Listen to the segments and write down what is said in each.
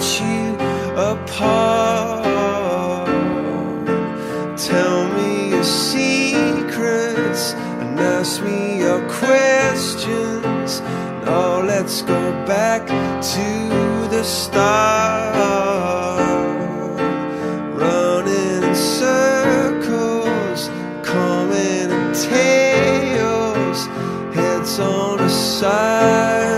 set you apart. Tell me your secrets and ask me your questions. Now let's go back to the start. Running circles, coming and tails, heads on a side.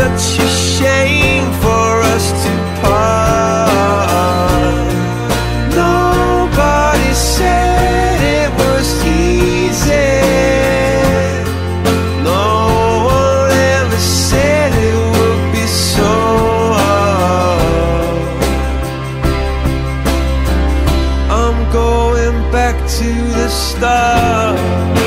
such a shame for us to part. Nobody said it was easy. No one ever said it would be so hard. I'm going back to the start.